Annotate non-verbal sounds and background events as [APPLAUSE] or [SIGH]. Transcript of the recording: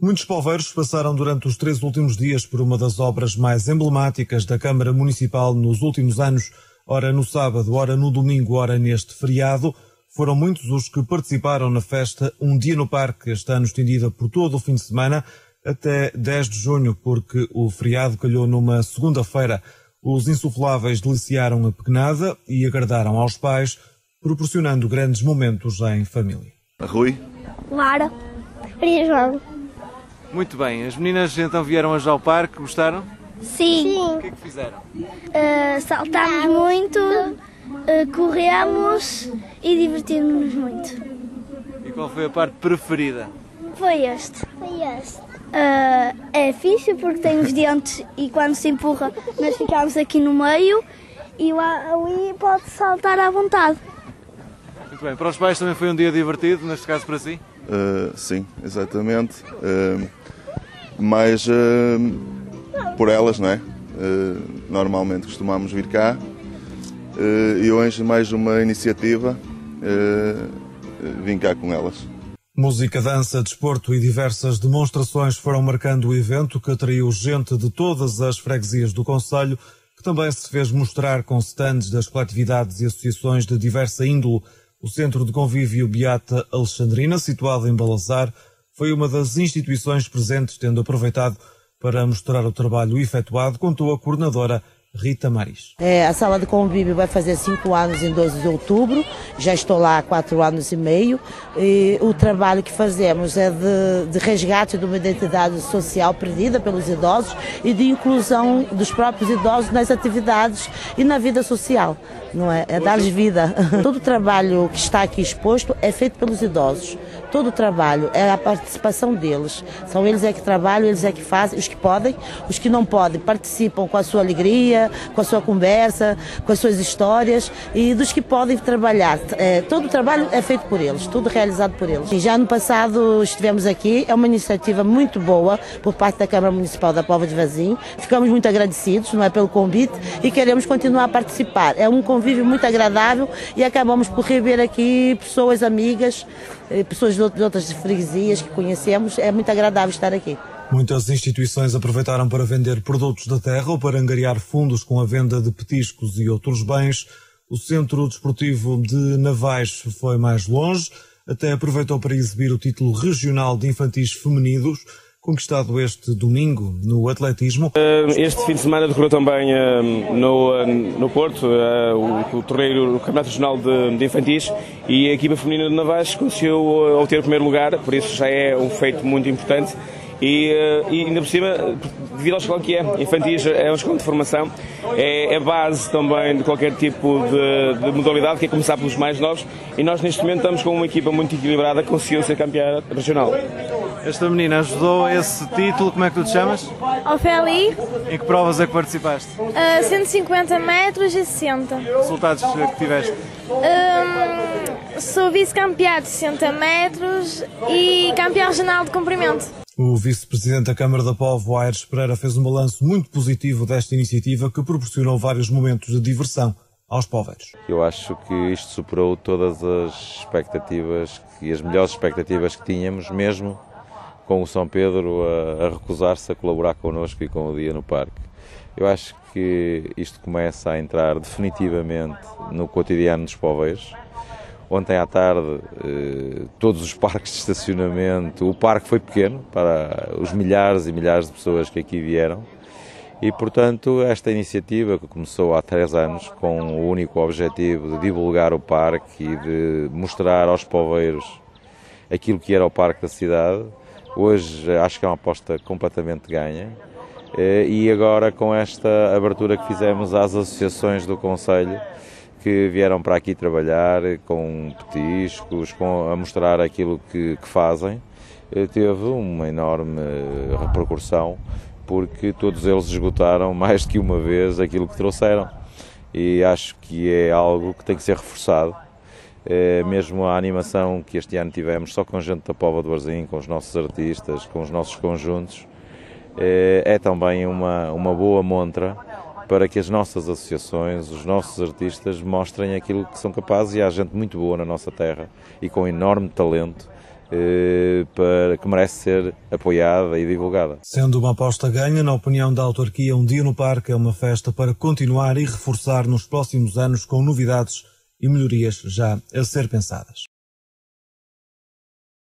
Muitos poveiros passaram durante os três últimos dias por uma das obras mais emblemáticas da Câmara Municipal nos últimos anos, ora no sábado, ora no domingo, ora neste feriado. Foram muitos os que participaram na festa Um Dia no Parque, este ano estendida por todo o fim de semana, até 10 de junho, porque o feriado calhou numa segunda-feira. Os insufláveis deliciaram a pequenada e agradaram aos pais, proporcionando grandes momentos em família. Rui. Lara. Maria João. Muito bem, as meninas então vieram hoje ao parque, gostaram? Sim. O que é que fizeram? Uh, saltámos muito, uh, corremos e divertimos-nos muito. E qual foi a parte preferida? Foi este. Foi este. Uh, é fixe porque tem os dentes e quando se empurra nós ficamos aqui no meio e o Ali pode saltar à vontade. Muito bem, para os pais também foi um dia divertido, neste caso para si? Uh, sim, exatamente. Uh, mas uh, por elas, não é? normalmente costumamos vir cá e hoje mais uma iniciativa, vim cá com elas. Música, dança, desporto e diversas demonstrações foram marcando o evento que atraiu gente de todas as freguesias do Conselho, que também se fez mostrar com stands das coletividades e associações de diversa índole o Centro de Convívio Beata Alexandrina, situado em Balazar, foi uma das instituições presentes, tendo aproveitado para mostrar o trabalho efetuado, contou a coordenadora Rita Maris. É, a sala de convívio vai fazer cinco anos em 12 de outubro, já estou lá há quatro anos e meio. E o trabalho que fazemos é de, de resgate de uma identidade social perdida pelos idosos e de inclusão dos próprios idosos nas atividades e na vida social, não é? É dar-lhes vida. [LAUGHS] Todo o trabalho que está aqui exposto é feito pelos idosos. Todo o trabalho é a participação deles. São eles é que trabalham, eles é que fazem, os que podem, os que não podem participam com a sua alegria, com a sua conversa, com as suas histórias e dos que podem trabalhar. É, todo o trabalho é feito por eles, tudo realizado por eles. E já no passado estivemos aqui, é uma iniciativa muito boa por parte da Câmara Municipal da Pova de Vazim. Ficamos muito agradecidos, não é, pelo convite e queremos continuar a participar. É um convívio muito agradável e acabamos por rever aqui pessoas amigas, eh, pessoas de outras freguesias que conhecemos. É muito agradável estar aqui. Muitas instituições aproveitaram para vender produtos da terra ou para angariar fundos com a venda de petiscos e outros bens. O Centro Desportivo de Navais foi mais longe, até aproveitou para exibir o título regional de infantis femininos conquistado este domingo no atletismo. Este fim de semana decorreu também no, no Porto o, o torneio, Campeonato Regional de, de Infantis e a equipa feminina de Navais conseguiu obter o primeiro lugar, por isso já é um feito muito importante. E, e ainda por cima, devido ao escola que é, infantis é uma escola de formação, é, é base também de qualquer tipo de, de, modalidade, que é começar pelos mais novos, e nós neste momento estamos com uma equipa muito equilibrada que conseguiu ser campeã regional. Esta menina ajudou esse título, como é que tu te chamas? Ofeli. Em que provas é que participaste? Uh, 150 metros e 60. Resultados que tiveste? Um, sou vice-campeã de 60 metros e campeão regional de comprimento. O vice-presidente da Câmara da Povo, Aires Pereira, fez um balanço muito positivo desta iniciativa que proporcionou vários momentos de diversão aos poveiros. Eu acho que isto superou todas as expectativas e as melhores expectativas que tínhamos, mesmo com o São Pedro a, a recusar-se a colaborar connosco e com o Dia no Parque. Eu acho que isto começa a entrar definitivamente no cotidiano dos poveiros. Ontem à tarde, eh, todos os parques de estacionamento, o parque foi pequeno para os milhares e milhares de pessoas que aqui vieram. E, portanto, esta iniciativa que começou há três anos com o único objetivo de divulgar o parque e de mostrar aos poveiros aquilo que era o parque da cidade, Hoje acho que é uma aposta completamente ganha. Eh, e agora com esta abertura que fizemos às associações do Conselho que vieram para aqui trabalhar com petiscos, com, a mostrar aquilo que, que fazem, eh, teve uma enorme repercussão porque todos eles esgotaram [LAUGHS] mais que uma vez aquilo que trouxeram. E acho que é algo que tem que ser reforçado é, mesmo a animação que este ano tivemos só com gente da Pova do Varzim, com os nossos artistas, com os nossos conjuntos, é, é também uma, uma boa montra para que as nossas associações, os nossos artistas mostrem aquilo que são capazes e há gente muito boa na nossa terra e com enorme talento eh, para, que merece ser apoiada e divulgada. Sendo uma aposta ganha, na opinião da autarquia, um dia no parque é uma festa para continuar e reforçar nos próximos anos com novidades e melhorias já a ser pensadas.